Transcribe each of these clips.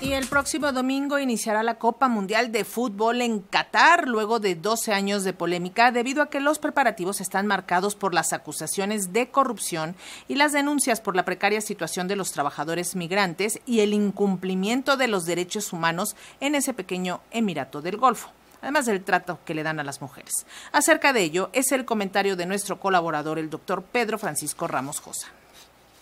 Y el próximo domingo iniciará la Copa Mundial de Fútbol en Qatar, luego de 12 años de polémica, debido a que los preparativos están marcados por las acusaciones de corrupción y las denuncias por la precaria situación de los trabajadores migrantes y el incumplimiento de los derechos humanos en ese pequeño Emirato del Golfo además del trato que le dan a las mujeres. Acerca de ello es el comentario de nuestro colaborador, el doctor Pedro Francisco Ramos Josa.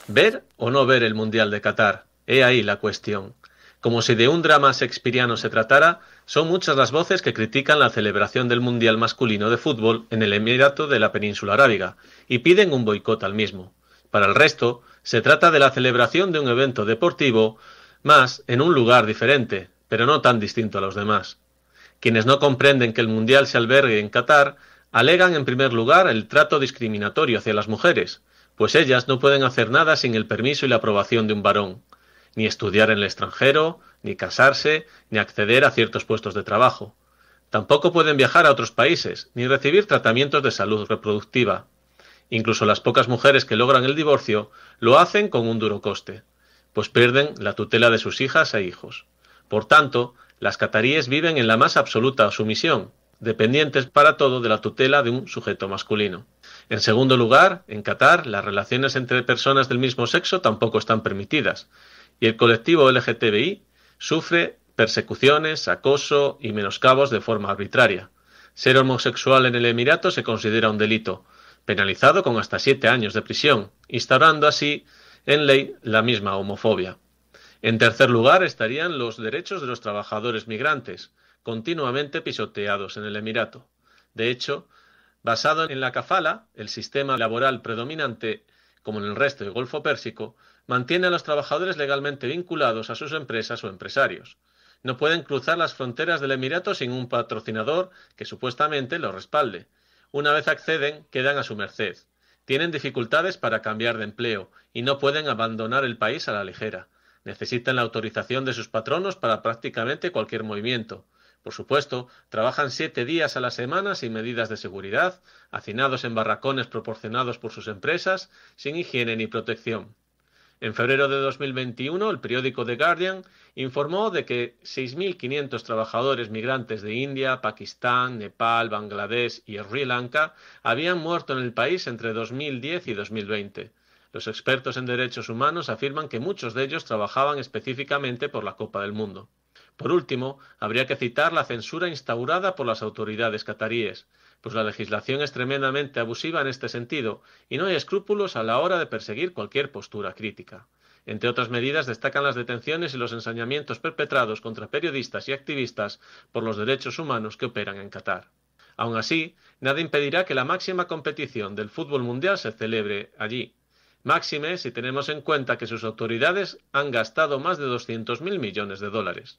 ¿Ver o no ver el Mundial de Qatar? He ahí la cuestión. Como si de un drama shakespeariano se tratara, son muchas las voces que critican la celebración del Mundial masculino de fútbol en el Emirato de la península arábiga y piden un boicot al mismo. Para el resto, se trata de la celebración de un evento deportivo más en un lugar diferente, pero no tan distinto a los demás. Quienes no comprenden que el Mundial se albergue en Qatar alegan en primer lugar el trato discriminatorio hacia las mujeres, pues ellas no pueden hacer nada sin el permiso y la aprobación de un varón ni estudiar en el extranjero, ni casarse, ni acceder a ciertos puestos de trabajo. Tampoco pueden viajar a otros países, ni recibir tratamientos de salud reproductiva. Incluso las pocas mujeres que logran el divorcio lo hacen con un duro coste, pues pierden la tutela de sus hijas e hijos. Por tanto, las cataríes viven en la más absoluta sumisión, dependientes para todo de la tutela de un sujeto masculino. En segundo lugar, en Qatar, las relaciones entre personas del mismo sexo tampoco están permitidas, y el colectivo LGTBI sufre persecuciones, acoso y menoscabos de forma arbitraria. Ser homosexual en el Emirato se considera un delito, penalizado con hasta siete años de prisión, instaurando así en ley la misma homofobia. En tercer lugar estarían los derechos de los trabajadores migrantes, continuamente pisoteados en el Emirato. De hecho, basado en la kafala, el sistema laboral predominante, como en el resto del Golfo Pérsico, mantiene a los trabajadores legalmente vinculados a sus empresas o empresarios. No pueden cruzar las fronteras del Emirato sin un patrocinador que supuestamente los respalde. Una vez acceden, quedan a su merced. Tienen dificultades para cambiar de empleo y no pueden abandonar el país a la ligera. Necesitan la autorización de sus patronos para prácticamente cualquier movimiento. Por supuesto, trabajan siete días a la semana sin medidas de seguridad, hacinados en barracones proporcionados por sus empresas, sin higiene ni protección. En febrero de 2021, el periódico The Guardian informó de que 6.500 trabajadores migrantes de India, Pakistán, Nepal, Bangladesh y Sri Lanka habían muerto en el país entre 2010 y 2020. Los expertos en derechos humanos afirman que muchos de ellos trabajaban específicamente por la Copa del Mundo. Por último, habría que citar la censura instaurada por las autoridades cataríes, pues la legislación es tremendamente abusiva en este sentido y no hay escrúpulos a la hora de perseguir cualquier postura crítica. Entre otras medidas destacan las detenciones y los ensañamientos perpetrados contra periodistas y activistas por los derechos humanos que operan en Qatar. Aun así, nada impedirá que la máxima competición del fútbol mundial se celebre allí. Máxime si tenemos en cuenta que sus autoridades han gastado más de 200.000 millones de dólares.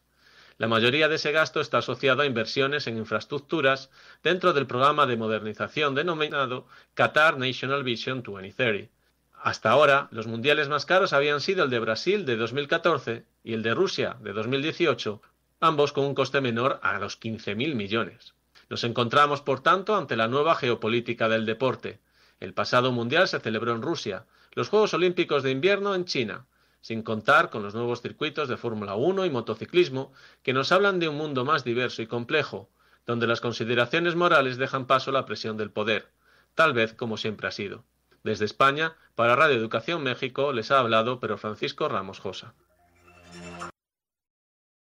La mayoría de ese gasto está asociado a inversiones en infraestructuras dentro del programa de modernización denominado Qatar National Vision 2030. Hasta ahora, los mundiales más caros habían sido el de Brasil de 2014 y el de Rusia de 2018, ambos con un coste menor a los 15.000 millones. Nos encontramos, por tanto, ante la nueva geopolítica del deporte. El pasado mundial se celebró en Rusia, los Juegos Olímpicos de invierno en China, sin contar con los nuevos circuitos de Fórmula 1 y motociclismo que nos hablan de un mundo más diverso y complejo, donde las consideraciones morales dejan paso a la presión del poder, tal vez como siempre ha sido. Desde España, para Radio Educación México, les ha hablado pero Francisco Ramos Josa.